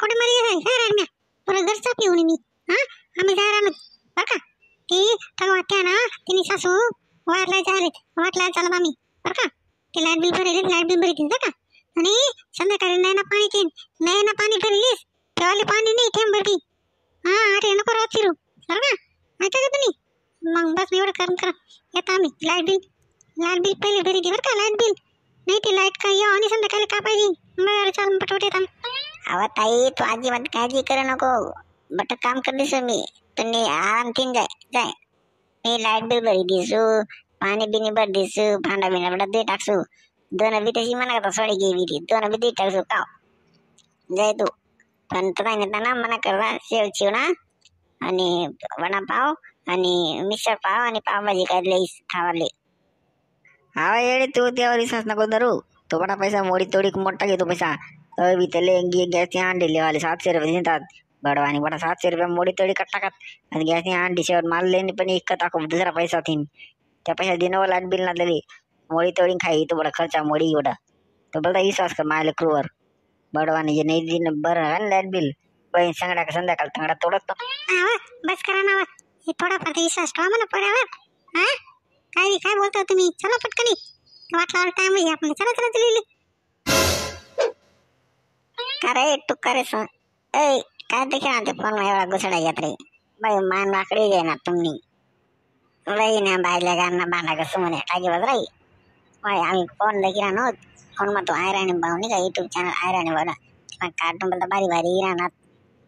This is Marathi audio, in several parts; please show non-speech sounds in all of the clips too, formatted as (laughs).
कुठे मध्ये काय राहिल्या पुरं घरचा पिऊन मी हा आम्ही जाय राहणार बरं का ती तेव्हा त्या ना तिने सासू वाटला झालेत वाटला चला मामी बरं का ते लाइट बिल भरेल लाइट बिल भरतील बरं का आणि संध्याकाळी नाही ना पाणी घेईन नाही ना पाणी भरलीस तेव्हा पाणी नाही थेंब भरती हा अरे नको राहत फिरू बरं का ऐका का तुम्ही मग बस एवढं काम करा येतं आम्ही लाइट बिल लाइट बिल पहिले भरी दे बरं का लाइट बिल नाही ते लाइट काय येऊ आणि संध्याकाळी का पाहिजे चालून पटवट येतात अहो ताई तू अजिबात काळजी करू नको. बट काम कर दिसू मी. तुम्ही आराम तीन जाय जाय. मी लाइट बिल भरी दिसू पाणी बिनी भर दिसू भांडा बिना बडा दे टाकसू दोन बी तशी म्हणा करता सोडी घे बी दोन बी दे टाकसू काव. जाय तू. पण तो काय मना करता शेव चिवणा आणि वडापाव आणि मिसळ पाव आणि पावभाजी काय लईस खावाले हा येडे तू त्यावर विश्वास नको धरू. तो बडा पैसा मोडी तोडी मोठा घेतो पैसा. अभी ते लेंगी गॅसची अंडी वाले सातशे रुपये देतात बडवा आणि बडा सातशे रुपये मोडी तोडी कट टाकत आणि गॅसनी अंडी शेवट माल लेणी पण एक टाकू दुसरा पैसा तीन त्या पैसा दिनवर वाला बिल नादली मोडी तोडी खाई तो बडा खर्चा मोडी एवढा तो बोलता विश्वास कर मायले क्रूवर बडवाने जे नाही दिन बरं लाइट बिल। बहीण संगडा संध्याकाळ तंगडा तोडत आवा बस करा ना हे थोडाफार तर विश्वास ठेवा म्हणा पड्यावर हा काय बी काय बोलता हो तुम्ही? चला पटकनी। वाटला टाइम आहे आपल्याला चला चला दिलेली का रे तू का रे सन ऐ काय देखील ना ते फोन एवढा घुसडा रे बाई मान वाकडी घे ना तुम्ही. बाई ना बायला गाणं बांधा कसं म्हणे टाकी बघ राई बाय आम्ही फोन देखील ना फोन मग तो आयराणी भाऊ का? युट्यूब चॅनल आयराणी बघा मग कार्टून बोलता भारी बारी राहणार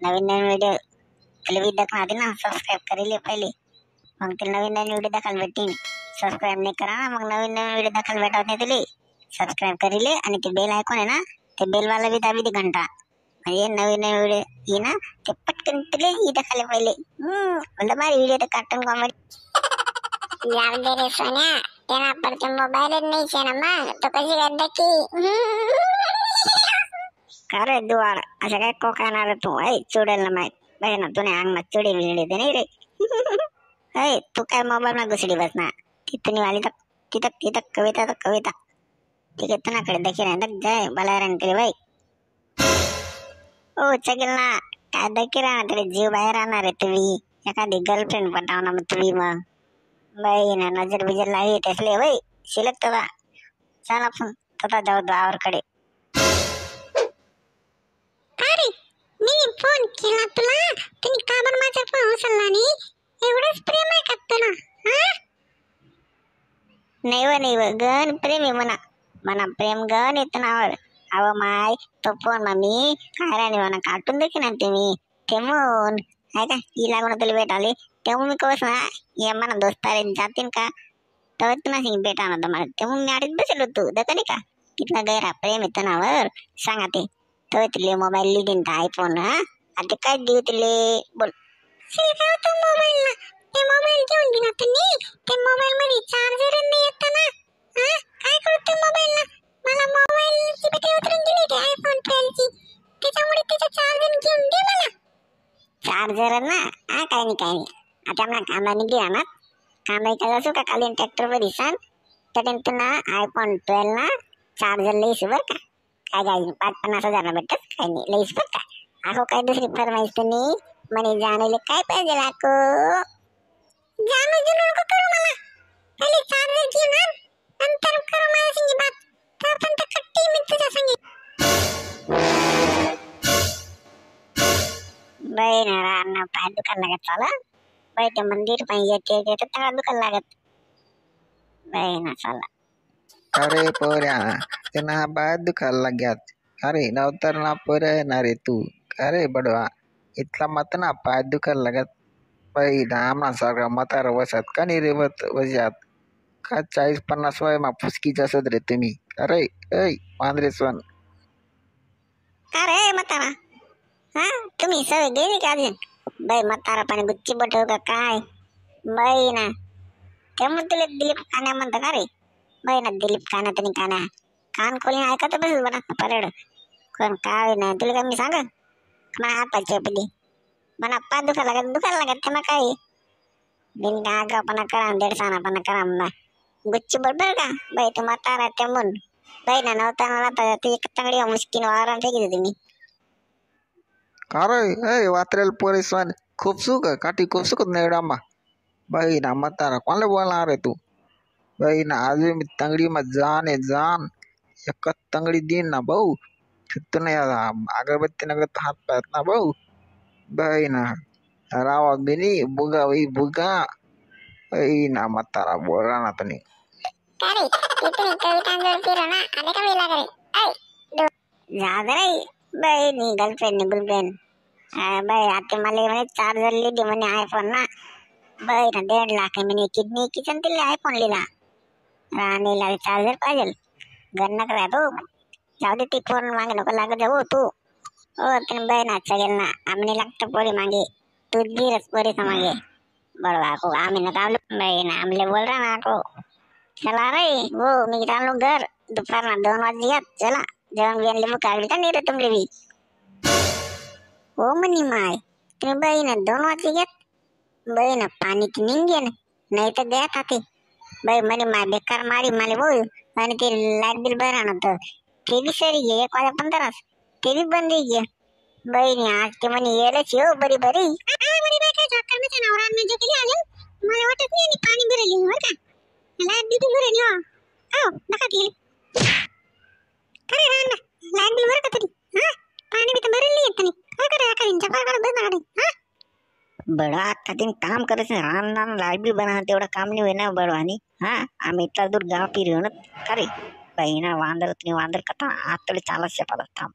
नवीन नवीन व्हिडिओ त्याला बी दाखवणार ना? सबस्क्राईब करेल पहिले. मग ते नवीन नवीन व्हिडिओ दाखल भेटतील. सबस्क्राईब नाही करा ना मग नवीन नवीन व्हिडिओ दाखल भेटत नाही तुले. सबस्क्राईब करेले आणि ते बेल ऐकून आहे ना? ते बेलवाला बी दाबी दे घंटा. म्हणजे नवीन नवीन ये ना ते पटकन तुले ही दाखवले पहिले. म्हणलं भारी व्हिडिओ तर कार्टून कॉमेडी जाऊ दे रे सोन्या. त्यांना पडते मोबाईल नाही छे ना मग. तो कशी करता की? का रे दुवार? असं काय कोकाणार तू? ऐ चुडेल ना माहीत बघ ना तुने अंगणात चुडी मिळली ते नाही रे. (laughs) ऐ तू काय मोबाईल ना घुसडी बस ना तिथून वाली तर तिथं तिथं कविता तर कविता. ठीक आहे तुनाकडे देखील नाही तर जय बलायरण केली बाई ओ चगेल ना काय देखील राहणार तरी जीव बाहेर राहणार आहे तुम्ही एखादी गर्लफ्रेंड पटाव ना मग तुम्ही मग बाई ना नजर बिजर लागली त्यासले बाई शिलक तदा चला पण तदा जाऊ द्वावरकडे अरे मी फोन केला तुला तुम्ही का बरं माझा फोन उचलला नाही एवढंच प्रेम आहे का तुला हा नाही व नाही व गण प्रेम आहे म्हणा మన ప్రేమగా నెత్తినవాడు అవ మాయ్ తొప్పోను మమ్మీ కారాని మనం కట్టుందికినంతేమి తెమ్మోన్ అయితే ఇలా కూడా తెలిపెట్టాలి తెమ్ము మీకోసం ఏమన్నా దోస్తారు ఇంకా తవ్వుతున్నా సింగ్ పెట్టాను మరి తెమ్ము మీ అడిగితే చెల్లుతూ దక్కనిక ఇట్లా గైరా ప్రేమ ఇస్తున్నావారు సంగతి తవ్వుతులే మొబైల్ తింటా అయిపోనా అది కాదు దిగుతులే బోల్ మొబైల్ మొబైల్ ఉంది हा काय नाही काय नाही आता आपला कांदा निघला ना कांदा इकायला असो का खाली ट्रॅक्टर वर दिसान त्याच्यात ना आयफोन ट्वेल्व ना चार्जर लईस बर का काय काय पाच पन्नास हजार भेटत काय नाही लईस बर का अहो काय दुसरी फरमाईश तुम्ही म्हणे जाणले काय पाहिजे लाको जानू जुनू नको करू मला पहिले चार्जर घे ना नंतर करू मला संगी बात तर पण तर कट्टी मी तुझ्या संगी बाई ना रान पाय दुकान लागत चाला बाई ते मंदिर पण येते येते तर त्याला दुकान लागत बाई ना चाला अरे पोऱ्या त्यांना बाय दुखायला लाग्यात अरे नवतर ना पोऱ्या येणार रे तू अरे बडवा इथला मत ना पाय दुखायला लागत बाई ना आम्हाला सारखा मतार वसत का नाही रे वत वजात का चाळीस पन्नास वय मा फुसकीच असत रे तुम्ही अरे ऐ मांजरे सोन का रे म्हातारा हा तुम्ही सगळे गेले का अजून बाई म्हातारा पाणी गुच्ची बटव का काय बाई ना त्यामुळे तुला दिलीप कान्या म्हणतं का रे बाई ना दिलीप कान्या तरी कान्या कान खोली ऐकत बस बना परेड कोण काय नाही तुला काय मी सांग मला हात पाचशे पदी मला पाच दुखायला लागत दुखायला लागत त्यांना काय बिन का आगापणा करा दीड सानापणा करा मग गुच्ची बरोबर का बाई तू म्हातारा त्यामुळे बाई ना नव्हता ना ती तंगडी मुश्किल वारा फेकी तुम्ही કારણ એ વાતરેલ પોલીસવાન ખૂબ શું કહે કાઢી ખૂબ શું નેડામાં ભાઈ ના મતારા કોને બોલા રે તું ભાઈ ના આદમી તંગડીમાં જાન એ જાન એક જ તંગડી દીન ના બહુ તને અગરબત્તી નગર તો હાથ પાત ના બહુ ભાઈ ના રાવા બિની ભૂગા ભાઈ ભૂગા ભાઈ ના મતારા બોલાના તને તારી ટીપણી કવિતા જોતી રહો ના અને કવિ લાગે રે એ જાદરે बाई नी गर्लफ्रेंड नी गर्लफ्रेंड बाई आता मला म्हणे चार्जर लिहिली म्हणे आयफोन ना बाई ना दीड लाख आहे म्हणे किडनी किचन तिला आयफोन लिहिला राणीला चार्जर पाहिजे. गन्नक राहतो जाऊ दे ती फोन मागे नको लागत जाऊ तू. हो तिने बाई नाचा गेल ना आम्ही लागतं पोरी मागे. तू धीरच पोरीचा मागे बरोबर को आम्ही ना कामले बाई ना आमले बोल रहा ना को चला रे हो मी चालू घर. दुपार ना दोन वाजले चला. जेवण लिंबू काढली का नाही तुमले बी हो म्हणी माय तुम्ही बहीण दोन वाजले घेत बहीण पाणी की नाही तर द्या का बाई म्हणे माय बेकार मारी माले बोल आणि ते लाइट बिल भरा तर ते बी सरी घे एक वाजा ते बी बंद घे बहिणी आज ते म्हणे येलच बरी बरी मला वाटत नाही पाणी बरं का लाइट बिल हो नका केली खरे रान लाइट बिल भर का तरी हा पाणी तनी काय करे काय इंच्या पाय बना ना बडा आता दिन काम करायचं रान रान लाइट बिल बना तेवढा काम नाही होईना बडवानी हा? आम्ही इतला दूर गाव फिरवणं करे बहिणा वांदर तुम्ही वांदर कथा. आतले चालत शेपाला थांब.